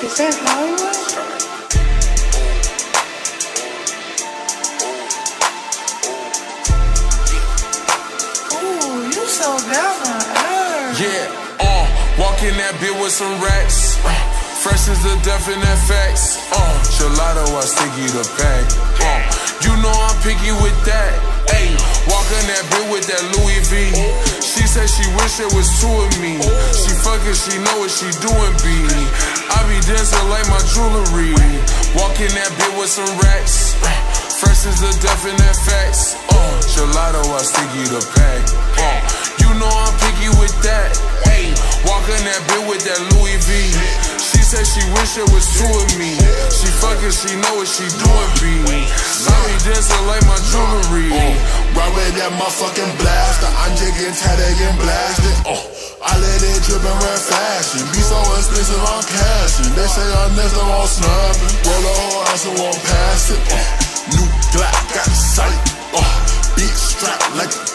Is that Hollywood? You. Yeah, uh, walk in that bit with some racks. Fresh as the definite facts. Uh, gelato, I sticky the pack. Uh, you know I'm picky with that. Ayy, walk in that bit with that Louis V. She said she wish it was two of me. She fucking, she know what she doing, B. I dancing like my jewelry. Walk in that bit with some racks. Fresh as the definite facts. Uh, gelato, I stick you the pack. Uh, you know I'm picky with that. Ayy, walk in that bit with that Louis V. Said she wish it was two of me. She fucking, she know what she doing, B. Be dancing like my jewelry. Uh, right with that motherfucking blaster. I'm jigging, tatted, and blasted. Oh, I let it drip in red fashion. Be so expensive, I'm cashing. They say I'm next, I'm all snapping. Roll a whole ounce and won't pass it. Oh, new Glock, got sight. Oh, big strap like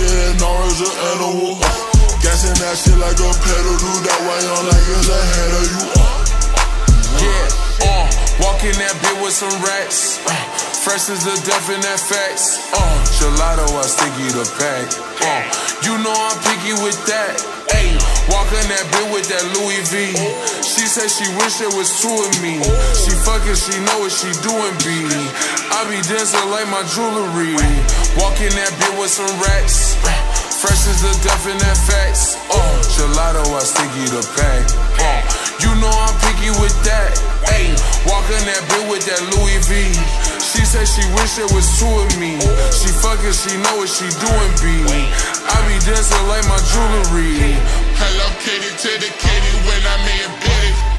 she said Nara's an animal. Oh, gassing that shit like a pedal. Do that way on like it's ahead of you. Oh. Yeah, uh, walk in that bit with some racks. Uh, fresh as the definite facts. Uh, gelato, I sticky the pack. Uh, you know I'm picky with that. Ayy, walk in that bit with that Louis V. She said she wish it was two of me. Fucking, she know what she doing, B. I be dancing like my jewelry. Walk in that bit with some. Uh, fresh as the definite facts. Oh, gelato, I stick sticky the pack. Oh, you know I'm picky with that. Ayy, walk in that bit with that Louis V. She said she wish it was two of me. She fucking, she know what she doing, B. I be dancing like my jewelry. Hello Kitty to the kitty when I'm in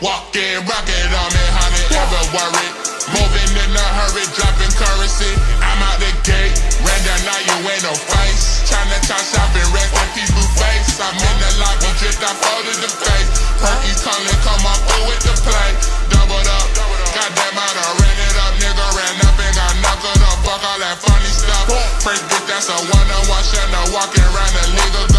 bitty. Walk in, rock it on me, honey, ever worried. Moving in a hurry, dropping currency. I'm out the gate, ran down now you ain't no face. China town shopping, rest in people face. I'm in the lobby, dripped, I folded the face. Perky calling, come on through with the play. Doubled up, goddamn, I done ran it up, nigga ran up and got knuckled up. Fuck all that funny stuff. First bitch, that's a one on one, shutting walking around the legal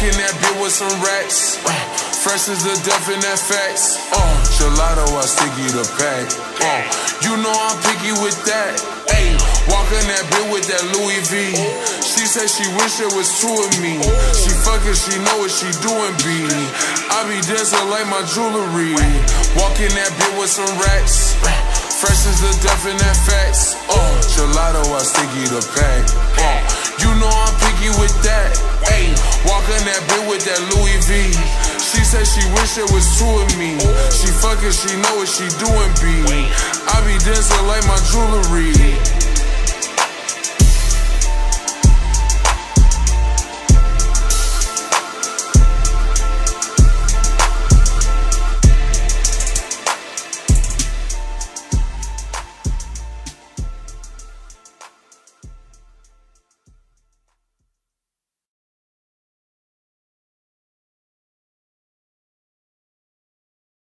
walk in that bit with some. Uh, fresh as the death definite facts. Uh, gelato, I stick sticky the pack. Uh, you know I'm picky with that. Ayy, walk in that bit with that Louis V. She said she wish it was two of me. She fucking, she know what she doing, B. I be dancing like my jewelry. Walk in that bit with some. Uh, fresh as the death definite facts. Uh, gelato, I sticky the pack. Uh, that Louis V. She said she wish it was two of me. She fucking, she know what she doing, B. I be dancing like my jewelry.